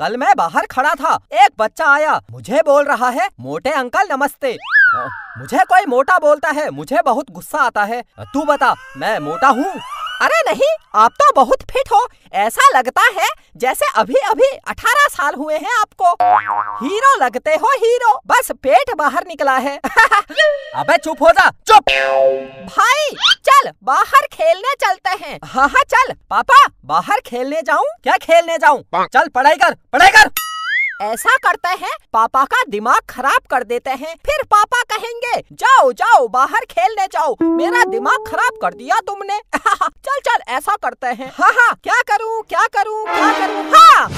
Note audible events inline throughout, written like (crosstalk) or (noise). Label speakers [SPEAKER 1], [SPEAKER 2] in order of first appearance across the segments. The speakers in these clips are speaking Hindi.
[SPEAKER 1] कल मैं बाहर खड़ा था। एक बच्चा आया। मुझे बोल रहा है, मोटे अंकल, नमस्ते। मुझे कोई मोटा बोलता है। मुझे बहुत गुस्सा आता है। तू बता, मैं मोटा हूँ? अरे नहीं, आप तो बहुत फिट हो। ऐसा लगता है जैसे अभी अभी अठारह साल हुए हैं आपको। हीरो लगते हो, हीरो। बस पेट बाहर निकला है। (laughs) अबे चुप हो जा, चुप। भाई चल बाहर खेलने चलते हैं। हाँ हाँ चल। पापा बाहर खेलने जाऊँ? क्या खेलने जाऊँ? चल पढ़ाई कर पढ़ाई कर। ऐसा करते हैं पापा का दिमाग खराब कर देते हैं। फिर पापा कहेंगे जाओ जाओ बाहर खेलने जाओ। मेरा दिमाग खराब कर दिया तुमने। (laughs) चल चल ऐसा करते हैं। हाँ हाँ क्या करूँ क्या करूँ क्या करूँ? हाँ।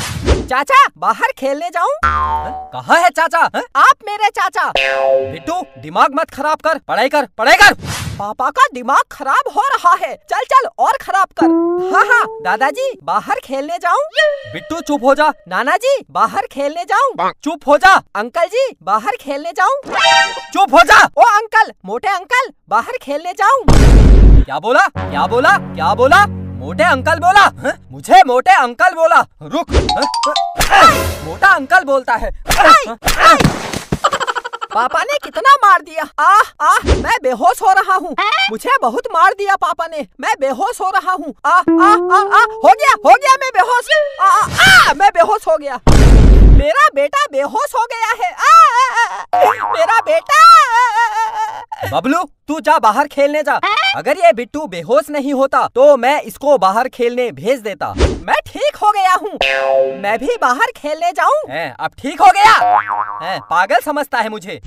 [SPEAKER 1] चाचा बाहर खेलने जाऊँ? कहा है चाचा? है? आप मेरे चाचा। बिट्टू दिमाग मत खराब कर पढ़ाई कर पढ़ाई कर। पापा का दिमाग खराब हो रहा है। चल चल और खराब कर। हाँ हाँ दादाजी बाहर खेलने जाऊँ। बिट्टू चुप हो जा। नाना जी बाहर खेलने जाऊँ। चुप हो जा। अंकल जी बाहर खेलने जाऊँ। चुप हो जा। ओ अंकल मोटे अंकल बाहर खेलने जाऊँ। क्या बोला? क्या बोला? क्या बोला? मोटे अंकल बोला। है? मुझे मोटे अंकल बोला। रुक। है? मोटा अंकल बोलता है। पापा ने कितना मार दिया। आह आह मैं बेहोश हो रहा हूँ। मुझे बहुत मार दिया पापा ने। मैं बेहोश हो रहा हूँ। आ आ आ आ हो गया हो गया मैं बेहोश। आ, आ, आ मैं बेहोश हो गया। मेरा बेटा बेहोश हो गया है। आ, आ, आ, मेरा बेटा। बबलू तू जा बाहर खेलने जा। अगर ये बिट्टू बेहोश नहीं होता तो मैं इसको बाहर खेलने भेज देता। मैं ठीक हो गया हूँ। मैं भी बाहर खेलने जाऊँ? अब ठीक हो गया। है, पागल समझता है मुझे।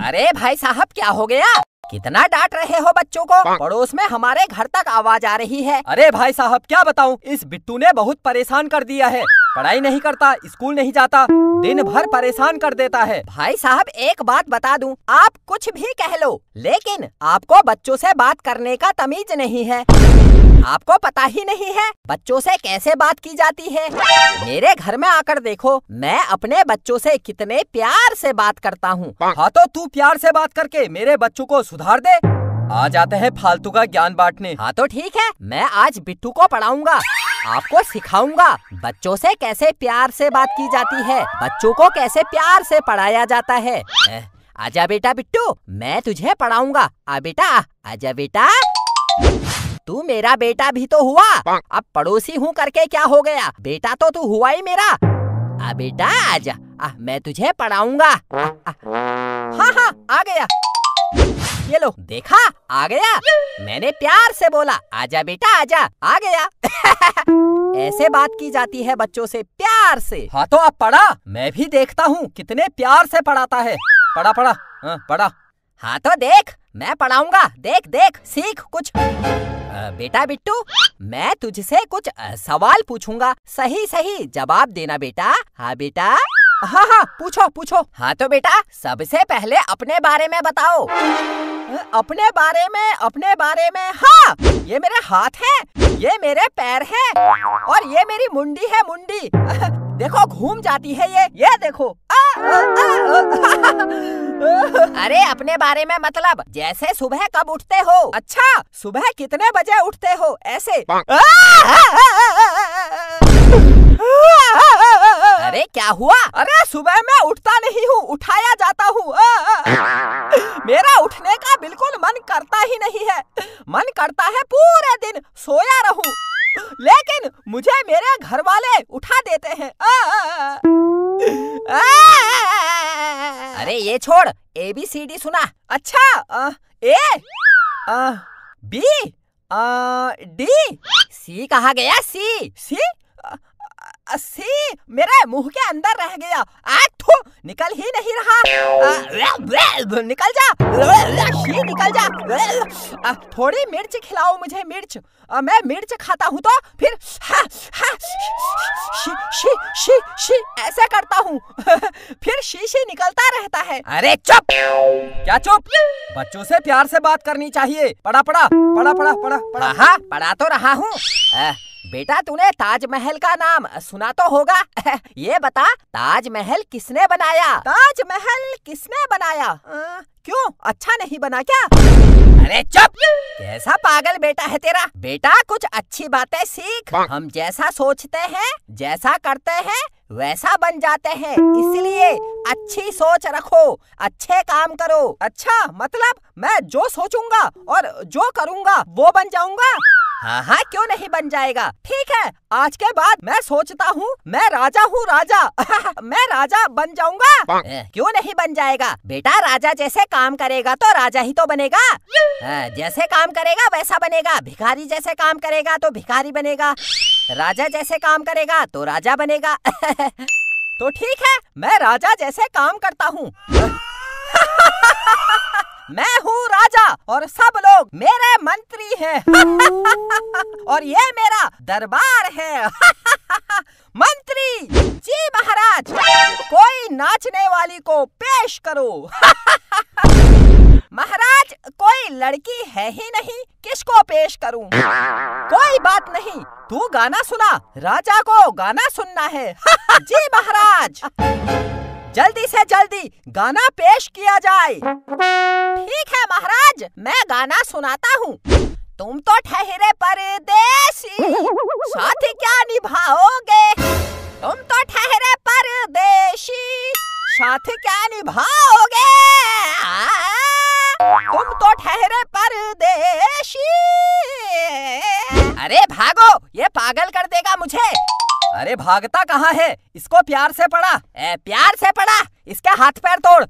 [SPEAKER 1] अरे भाई साहब क्या हो गया? कितना डांट रहे हो बच्चों को? पड़ोस में हमारे घर तक आवाज़ आ रही है। अरे भाई साहब क्या बताऊँ? इस बिट्टू ने बहुत परेशान कर दिया है। पढ़ाई नहीं करता स्कूल नहीं जाता दिन भर परेशान कर देता है। भाई साहब एक बात बता दूँ आप कुछ भी कह लो लेकिन आपको बच्चों से बात करने का तमीज नहीं है। आपको पता ही नहीं है बच्चों से कैसे बात की जाती है। मेरे घर में आकर देखो, मैं अपने बच्चों से कितने प्यार से बात करता हूँ। हाँ तो तू प्यार से बात करके मेरे बच्चों को सुधार दे। आ जाते हैं फालतू का ज्ञान बांटने। हाँ तो ठीक है, मैं आज बिट्टू को पढ़ाऊँगा, आपको सिखाऊँगा बच्चों से कैसे प्यार से बात की जाती है, बच्चों को कैसे प्यार से पढ़ाया जाता है। आजा बेटा बिट्टू, मैं तुझे पढ़ाऊँगा। आ बेटा, आजा बेटा। तू मेरा बेटा भी तो हुआ। अब पड़ोसी हूँ करके क्या हो गया? बेटा तो तू हुआ ही मेरा। आ बेटा आजा। आ, मैं तुझे पढ़ाऊँगा। हाँ हाँ आ गया। ये लो देखा? आ गया। मैंने प्यार से बोला। आजा बेटा आजा। आ गया। (laughs) ऐसे बात की जाती है बच्चों से प्यार से। हाँ तो अब पढ़ा। मैं भी देखता हूँ कितने प्यार से पढ़ाता है। पढ़ा पढ़ा। हाँ, पढ़ा। हाँ तो देख मैं पढ़ाऊँगा। देख देख सीख कुछ। बेटा बिट्टू मैं तुझसे कुछ सवाल पूछूँगा। सही सही जवाब देना बेटा। हाँ बेटा? हाँ हाँ पूछो पूछो। हाँ तो बेटा सबसे पहले अपने बारे में बताओ। अपने बारे में अपने बारे में। हाँ ये मेरे हाथ हैं, ये मेरे पैर हैं और ये मेरी मुंडी है मुंडी। (laughs) देखो घूम जाती है ये। ये देखो। आ, आ, आ, आ, आ, आ, आ, आ, अरे अपने बारे में मतलब जैसे सुबह कब उठते हो अच्छा सुबह कितने बजे उठते हो ऐसे अरे क्या हुआ अरे सुबह मैं उठता नहीं हूँ उठाया जाता हूँ मेरा उठने का बिल्कुल मन करता ही नहीं है मन करता है पूरे दिन सोया रहूँ लेकिन मुझे मेरे घर वाले उठा देते हैं आ, आ, आ, अरे छोड़। ए, बी, सी, डी, सुना। अच्छा ए बी डी। सी कहा गया? सी। सी? सी मेरे मुँह के अंदर रह गया। आठो निकल ही नहीं रहा। आ, निकल जा। निकल जा। थोड़ी मिर्च खिलाओ मुझे मिर्च। आ, मैं मिर्च खाता हूँ तो फिर हा, हा, शी, शी, शी, शी, ऐसे करता हूँ। (laughs) फिर शीशी निकलता रहता है। अरे चुप! क्या चुप? बच्चों से प्यार से बात करनी चाहिए। पढ़ा पढ़ा पढ़ा पढ़ा पढ़ा पढ़ा। हाँ पढ़ा तो रहा हूँ। बेटा तूने ताजमहल का नाम सुना तो होगा। (laughs) ये बता ताजमहल किसने बनाया? ताजमहल किसने बनाया? आ, क्यों? अच्छा नहीं बना क्या? अरे चुप! कैसा पागल बेटा है तेरा? बेटा कुछ अच्छी बातें सीख। हम जैसा सोचते हैं जैसा करते हैं वैसा बन जाते हैं। इसलिए अच्छी सोच रखो अच्छे काम करो। अच्छा मतलब मैं जो सोचूँगा और जो करूँगा वो बन जाऊँगा। हाँ हाँ क्यों नहीं बन जाएगा? ठीक है आज के बाद मैं सोचता हूँ मैं राजा हूँ राजा। (laughs) मैं राजा बन जाऊँगा। क्यों नहीं बन जाएगा? बेटा राजा जैसे काम करेगा तो राजा ही तो बनेगा। जैसे काम करेगा वैसा बनेगा। भिखारी जैसे काम करेगा तो भिखारी बनेगा। राजा जैसे काम करेगा तो राजा बनेगा। (laughs) तो ठीक है मैं राजा जैसे काम करता हूँ। (laughs) मैं हूँ राजा और सब लोग मेरे मंत्री हैं। (laughs) और ये मेरा दरबार है। (laughs) मंत्री, जी महाराज, कोई नाचने वाली को पेश करो। (laughs) महाराज, कोई लड़की है ही नहीं, किसको पेश करूँ? कोई बात नहीं, तू गाना सुना, राजा को गाना सुनना है। जी महाराज। जल्दी से जल्दी गाना पेश किया जाए। ठीक है महाराज, मैं गाना सुनाता हूँ। तुम तो ठहरे परदेसी, साथ क्या निभाओगे? तुम तो ठहरे परदेशी साथ क्या निभाओगे? तुम तो ठहरे परदेशी अरे भागो, ये पागल कर देगा मुझे। अरे भागता कहाँ है? इसको प्यार से पड़ा ए, प्यार से पड़ा इसके हाथ पैर तोड़।